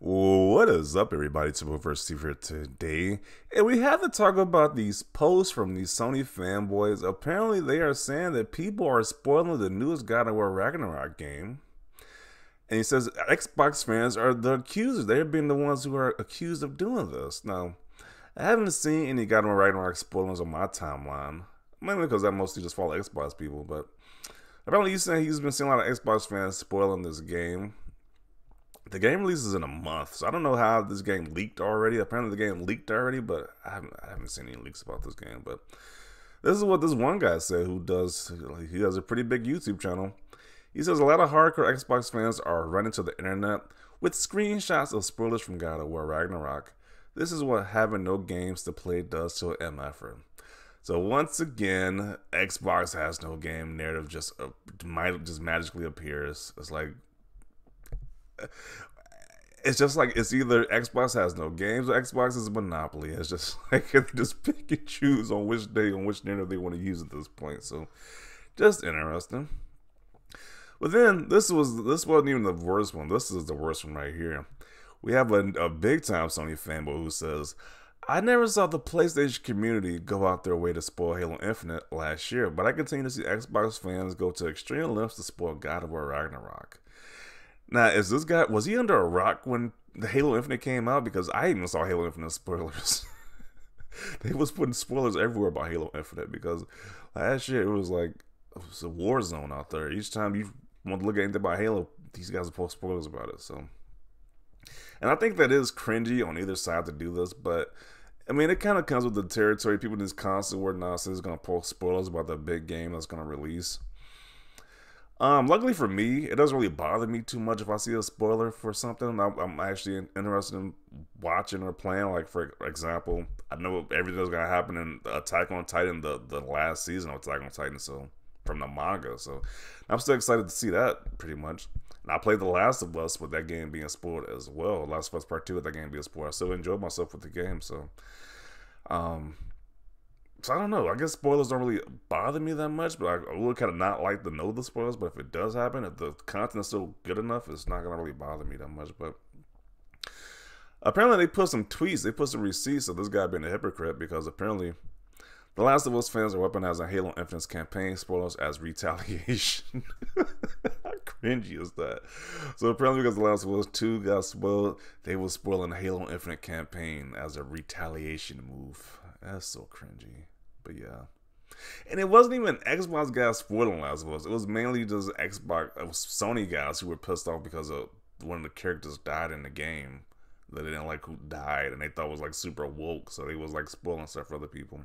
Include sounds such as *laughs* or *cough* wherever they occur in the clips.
What is up, everybody? It's First Steve here today, and we have to talk about these posts from these Sony fanboys. Apparently, they are saying that people are spoiling the newest God of War Ragnarok game. And he says Xbox fans are the accusers. They're being the ones who are accused of doing this. Now, I haven't seen any God of War Ragnarok spoilers on my timeline, mainly because I mostly just follow Xbox people. But apparently, he's saying he's been seeing a lot of Xbox fans spoiling this game. The game releases in a month, so I don't know how this game leaked already. Apparently, the game leaked already, but I haven't I haven't seen any leaks about this game. But this is what this one guy said, who does he has a pretty big YouTube channel. He says a lot of hardcore Xbox fans are running to the internet with screenshots of spoilers from God of War Ragnarok. This is what having no games to play does to an MFer. So once again, Xbox has no game. Narrative just uh, might just magically appears. It's like it's just like it's either Xbox has no games or Xbox is a monopoly. It's just *laughs* like they just pick and choose on which day on which dinner they want to use at this point. So just interesting. But then this was this wasn't even the worst one. This is the worst one right here. We have a, a big time Sony fanboy who says, I never saw the PlayStation community go out their way to spoil Halo Infinite last year, but I continue to see Xbox fans go to extreme lengths to spoil God of War Ragnarok. Now, is this guy was he under a rock when the Halo Infinite came out? Because I even saw Halo Infinite spoilers. *laughs* they was putting spoilers everywhere about Halo Infinite because last year it was like it was a war zone out there. Each time you want to look at anything about Halo, these guys post spoilers about it. So, and I think that is cringy on either side to do this, but I mean, it kind of comes with the territory. People just constant word nonsense is going to post spoilers about the big game that's going to release. Um, luckily for me, it doesn't really bother me too much if I see a spoiler for something. I'm, I'm actually interested in watching or playing. Like for example, I know everything everything's gonna happen in Attack on Titan, the the last season of Attack on Titan. So from the manga, so I'm still excited to see that. Pretty much. And I played The Last of Us with that game being spoiled as well. Last of Us Part Two with that game being spoiled. I still enjoyed myself with the game. So, um, so I don't know. I guess spoilers don't really bother me that much, but I, would kind of not like to know the spoilers. But if it does happen, if the content is still good enough, it's not gonna really bother me that much. But apparently, they put some tweets, they put some receipts of this guy being a hypocrite because apparently, The Last of Us fans are weaponizing Halo Infinite's campaign spoilers as retaliation. *laughs* How cringy is that? So apparently, because The Last of Us 2 got spoiled, they were spoiling Halo Infinite campaign as a retaliation move. That's so cringy. But yeah. And it wasn't even Xbox guys spoiling Last of Us. It was mainly just Xbox, Sony guys who were pissed off because of one of the characters died in the game that they didn't like who died and they thought was like super woke. So they was like spoiling stuff for other people.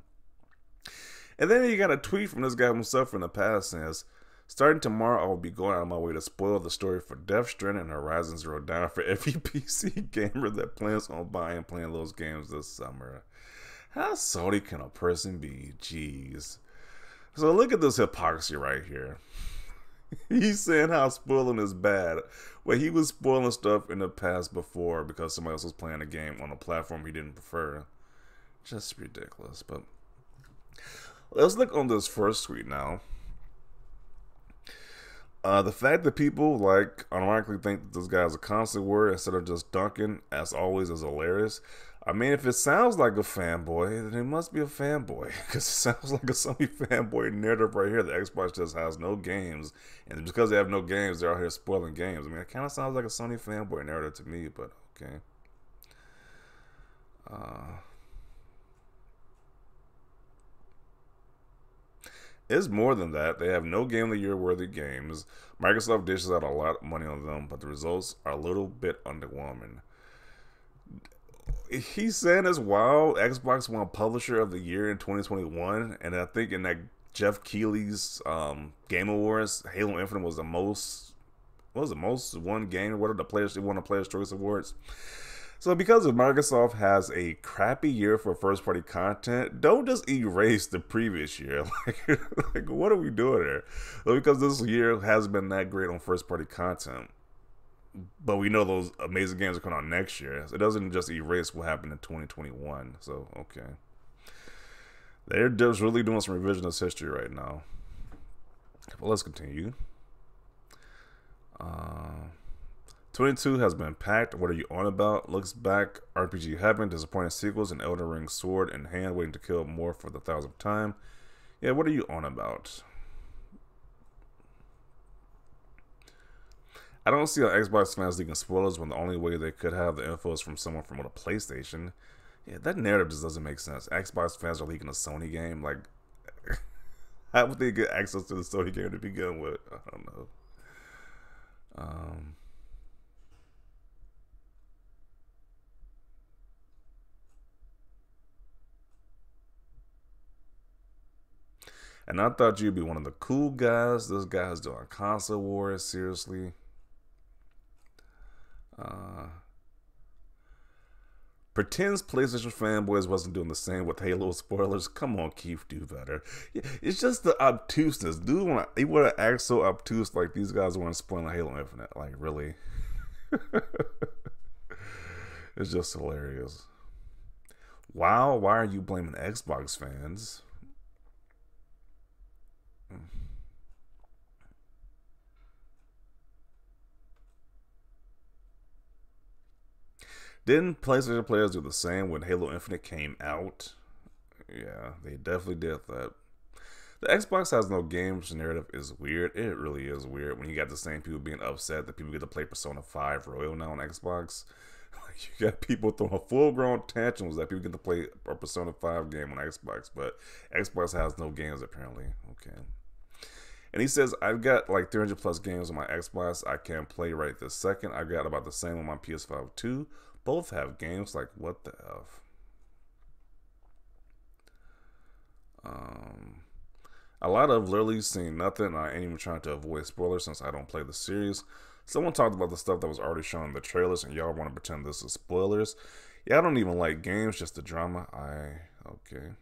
And then you got a tweet from this guy himself from the past says, Starting tomorrow, I will be going out of my way to spoil the story for Death Stranding and Horizon Zero Dawn for every *laughs* PC gamer that plans on buying and playing those games this summer. How salty can a person be? Jeez. So look at this hypocrisy right here. *laughs* He's saying how spoiling is bad. Well, he was spoiling stuff in the past before because somebody else was playing a game on a platform he didn't prefer. Just ridiculous. But let's look on this first tweet now. Uh, the fact that people like automatically think that this guy's a constant word instead of just Duncan, as always, is hilarious. I mean, if it sounds like a fanboy, then it must be a fanboy *laughs* because it sounds like a Sony *laughs* fanboy narrative right here. The Xbox just has no games, and because they have no games, they're out here spoiling games. I mean, it kind of sounds like a Sony fanboy narrative to me, but okay. Uh, it's more than that. They have no game of the year worthy games. Microsoft dishes out a lot of money on them, but the results are a little bit underwhelming he's saying as well. Xbox won Publisher of the Year in 2021, and I think in that Geoff Keighley's um, Game Awards, Halo Infinite was the most. What was the most one game? What are the players? Won the Players Choice Awards. So because of Microsoft has a crappy year for first party content, don't just erase the previous year. *laughs* Like, like what are we doing here? Because this year has been that great on first party content but we know those amazing games are coming out next year. It doesn't just erase what happened in 2021. So okay, they're just really doing some revisionist history right now. But let's continue. Uh, 22 has been packed. What are you on about? Looks back, RPG Heaven, disappointing sequels, and Elden Ring sword in hand, waiting to kill more for the thousandth time. Yeah, what are you on about? I don't see how Xbox fans leaking spoilers when the only way they could have the info is from someone from a PlayStation. Yeah, that narrative just doesn't make sense. Xbox fans are leaking a Sony game. Like, *laughs* how would they get access to the Sony game to begin with? I don't know. Um, and I thought you'd be one of the cool guys. This guy's doing console wars, seriously. Uh, pretends PlayStation fanboys wasn't doing the same with Halo spoilers. Come on, Keef, do better. It's just the obtuseness. Dude, want he would have act so obtuse like these guys weren't spoiling Halo Infinite. Like, really? *laughs* it's just hilarious. Wow, why are you blaming Xbox fans? Didn't PlayStation players do the same when Halo Infinite came out? Yeah, they definitely did that. The Xbox has no games narrative is weird. It really is weird when you got the same people being upset that people get to play Persona 5 Royal now on Xbox. *laughs* Like you got people throwing full grown tantrums that people get to play a Persona 5 game on Xbox, but Xbox has no games apparently. Okay. And he says, I've got like 300 plus games on my Xbox I can't play right this second. I've got about the same on my PS5 too both have games like what the f. Um, a lot of literally seen nothing. I ain't even trying to avoid spoilers since I don't play the series. Someone talked about the stuff that was already shown in the trailers, and y'all want to pretend this is spoilers. Yeah, I don't even like games, just the drama. I okay.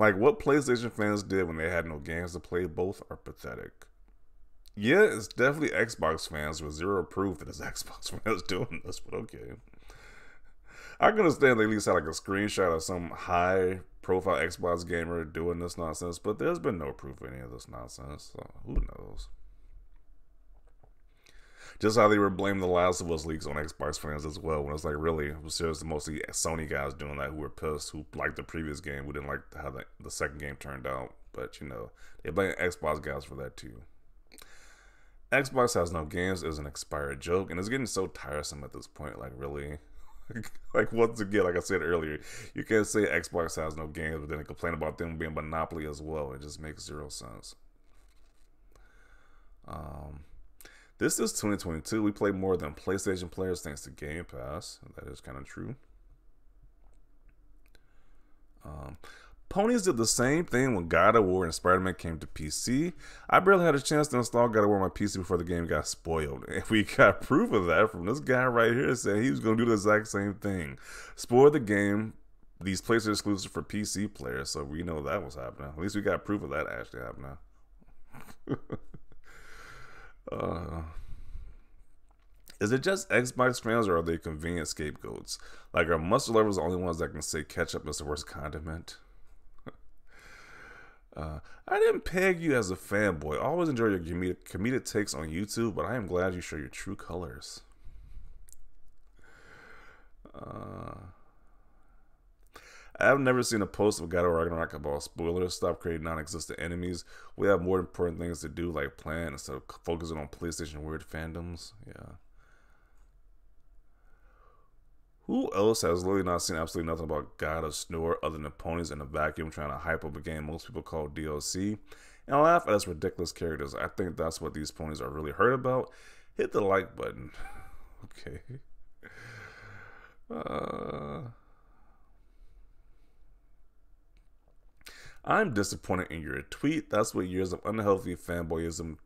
Like what PlayStation fans did when they had no games to play, both are pathetic. Yeah, it's definitely Xbox fans with zero proof that it's *laughs* Xbox fans doing this, but okay. I can understand they at least had like a screenshot of some high profile Xbox gamer doing this nonsense, but there's been no proof of any of this nonsense, so who knows? Just how they were blaming the Last of Us leaks on Xbox fans as well, when it's like really, it was seriously mostly Sony guys doing that who were pissed, who liked the previous game, who didn't like how the, the second game turned out. But you know, they blame Xbox guys for that too. Xbox has no games is an expired joke, and it's getting so tiresome at this point. Like really, *laughs* like once again, like I said earlier, you can't say Xbox has no games, but then complain about them being monopoly as well. It just makes zero sense. Um, this is 2022. We play more than PlayStation players thanks to Game Pass. That is kind of true. Um, Ponies did the same thing when God of War and Spider Man came to PC. I barely had a chance to install God of War on my PC before the game got spoiled. And we *laughs* got proof of that from this guy right here saying he was going to do the exact same thing. Spoil the game. These places are exclusive for PC players, so we know that was happening. At least we got proof of that actually happening. *laughs* Uh, is it just Xbox fans or are they convenient scapegoats? Like, are muscle lovers the only ones that can say ketchup is the worst condiment? *laughs* uh, I didn't peg you as a fanboy. I always enjoy your comedic, comedic takes on YouTube, but I am glad you show your true colors. Uh, I've never seen a post of God of Ragnarok about spoilers. Stop creating non-existent enemies. We have more important things to do, like plan instead of focusing on PlayStation weird fandoms. Yeah. Who else has literally not seen absolutely nothing about God of Snore other than ponies in a vacuum trying to hype up a game most people call DLC? And laugh at us ridiculous characters. I think that's what these ponies are really hurt about. Hit the like button. *laughs* okay. Uh. I'm disappointed in your tweet. That's what years of unhealthy fanboyism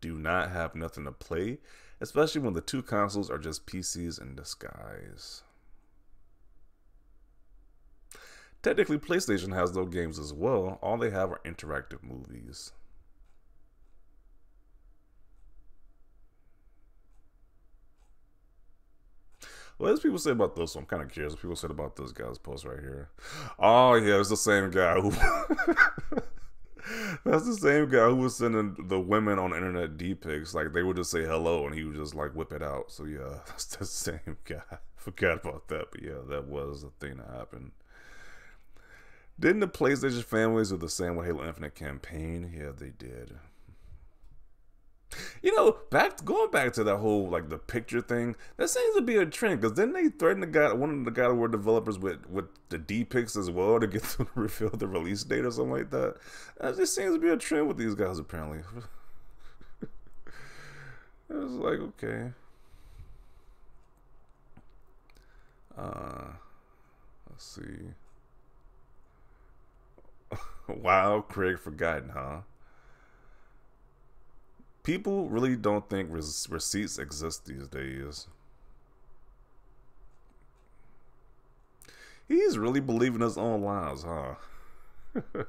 do not have nothing to play, especially when the two consoles are just PCs in disguise. Technically, PlayStation has no games as well. All they have are interactive movies. What does people say about this? I'm kind of curious what people said about this guy's post right here. Oh yeah, it's the same guy who *laughs* That's the same guy who was sending the women on internet D pics. Like they would just say hello and he would just like whip it out. So yeah, *laughs* that's the same guy. Forgot about that, but yeah, that was the thing that happened. Didn't the PlayStation families do the same with Halo Infinite campaign? Yeah, they did. You know, back going back to that whole like the picture thing, that seems to be a trend because then they threatened the guy, one of the God of War developers with with the D pics as well to get *laughs* them to reveal the release date or something like that. That just seems to be a trend with these guys apparently. *laughs* it was like okay. Uh, let's see. *laughs* wow, Craig forgotten, huh? People really don't think receipts exist these days. He's really believing his own lies, huh? *laughs*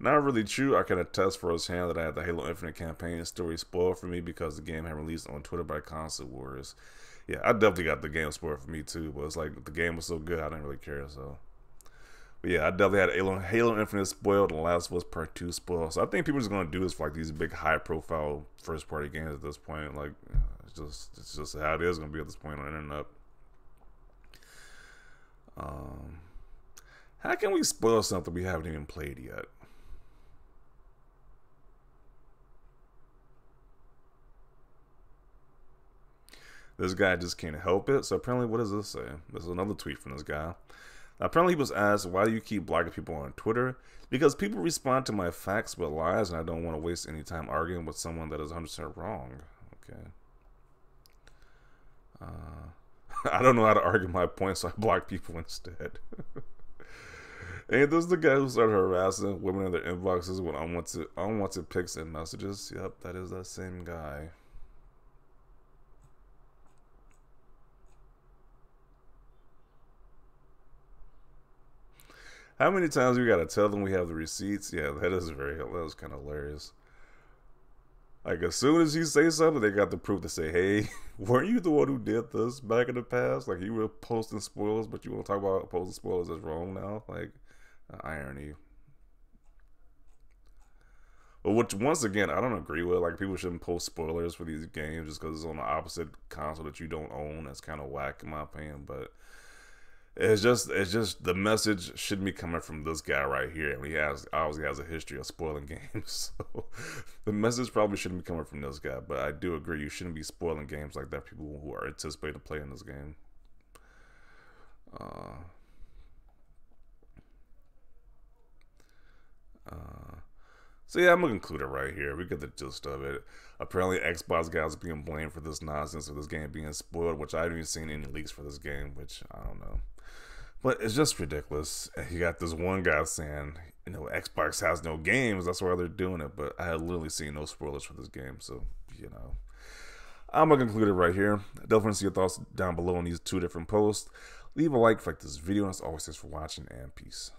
Not really true. I can attest for his hand that I had the Halo Infinite campaign story spoiled for me because the game had released on Twitter by Console Wars. Yeah, I definitely got the game spoiled for me too, but it's like the game was so good I didn't really care, so but yeah, I definitely had Halo, Halo Infinite spoiled and Last of Us Part 2 spoiled. So I think people are just gonna do this for like these big high profile first party games at this point. Like it's just it's just how it is gonna be at this point on the internet. Um how can we spoil something we haven't even played yet? This guy just can't help it. So apparently, what does this say? This is another tweet from this guy. Apparently, he was asked, Why do you keep blocking people on Twitter? Because people respond to my facts with lies, and I don't want to waste any time arguing with someone that is 100% wrong. Okay. Uh, *laughs* I don't know how to argue my point, so I block people instead. *laughs* and this is the guy who started harassing women in their inboxes with unwanted, unwanted pics and messages. Yep, that is that same guy. How many times we gotta tell them we have the receipts? Yeah, that is very that was kind of hilarious. Like as soon as you say something, they got the proof to say, "Hey, *laughs* weren't you the one who did this back in the past? Like you were posting spoilers, but you want to talk about posting spoilers as wrong now? Like uh, irony." But which once again, I don't agree with. Like people shouldn't post spoilers for these games just because it's on the opposite console that you don't own. That's kind of whack in my opinion. But it's just it's just the message shouldn't be coming from this guy right here. and he has obviously has a history of spoiling *laughs* games. So the message probably shouldn't be coming from this guy. But I do agree you shouldn't be spoiling games like that. People who are anticipated to play in this game. Uh, uh, so yeah, I'm gonna conclude it right here. We get the gist of it. Apparently, Xbox guys are being blamed for this nonsense of this game being spoiled, which I haven't even seen any leaks for this game, which I don't know. But it's just ridiculous. You got this one guy saying, you know, Xbox has no games. That's why they're doing it. But I had literally seen no spoilers for this game. So, you know. I'm to conclude it right here. Definitely see your thoughts down below on these two different posts. Leave a like for like this video. And as always, thanks for watching and peace.